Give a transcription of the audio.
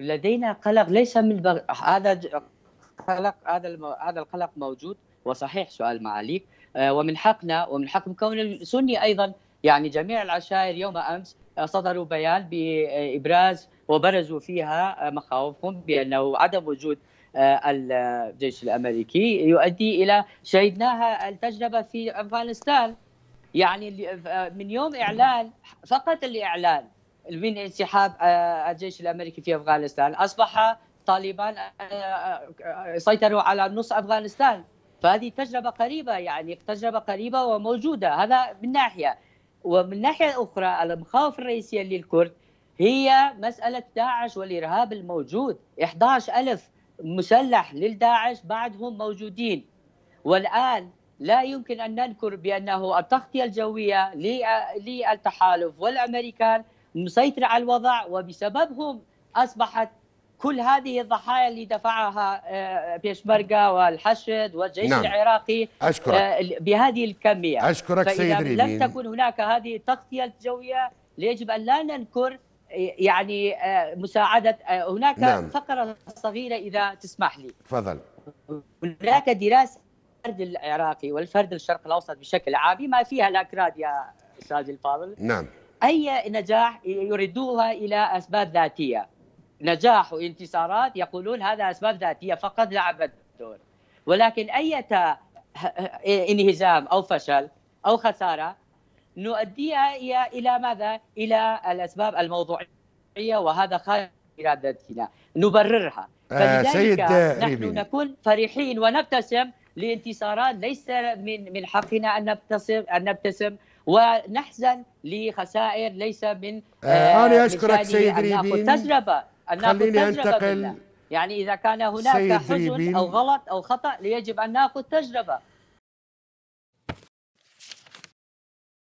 لدينا قلق ليس من بغ... هذا قلق هذا الم... هذا القلق موجود وصحيح سؤال معاليك. آه، ومن حقنا ومن حق كون السني أيضا يعني جميع العشائر يوم أمس آه، صدروا بيان بإبراز وبرزوا فيها آه، مخاوفهم بأنه عدم وجود الجيش الأمريكي يؤدي إلى شهدناها التجربة في أفغانستان. يعني من يوم إعلان فقط الإعلان من انسحاب آه، الجيش الأمريكي في أفغانستان. أصبح طالبان آه، آه، سيطروا على نص أفغانستان. فهذه تجربة قريبة يعني تجربة قريبة وموجودة. هذا من ناحية. ومن ناحية أخرى المخاوف الرئيسية للكرد هي مسألة داعش والإرهاب الموجود. 11000 مسلح للداعش بعدهم موجودين. والآن لا يمكن أن ننكر بأنه التغطية الجوية للتحالف والأمريكان مسيطرة على الوضع وبسببهم أصبحت كل هذه الضحايا اللي دفعها آه، بيشمركة والحشد والجيش نعم. العراقي أشكرك. آه، بهذه الكمية. أشكرك سيد فاذا لم ريبين تكن هناك هذه التغطية الجوية يجب أن لا ننكر يعني آه، مساعدة آه، هناك نعم. فقرة صغيرة إذا تسمح لي. تفضل. هناك دراسة الفرد العراقي والفرد الشرق الأوسط بشكل عام بما فيها الأكراد يا أستاذ الفاضل. نعم. أي نجاح يردوها إلى أسباب ذاتية نجاح وانتصارات يقولون هذا أسباب ذاتية فقد لعبت دور ولكن أي انهزام أو فشل أو خسارة نؤديها إلى ماذا؟ إلى الأسباب الموضوعية وهذا خارج إرادتنا نبررها آه، فلذلك سيد نحن. نكون فرحين ونبتسم لانتصارات ليس من من حقنا أن نبتسم أن نبتسم ونحزن لخسائر ليس من آه، من أشكرك شأنه سيد ريبين. أن نأخذ خليني منه. يعني إذا كان هناك حزن. أو غلط أو خطأ يجب أن نأخذ تجربة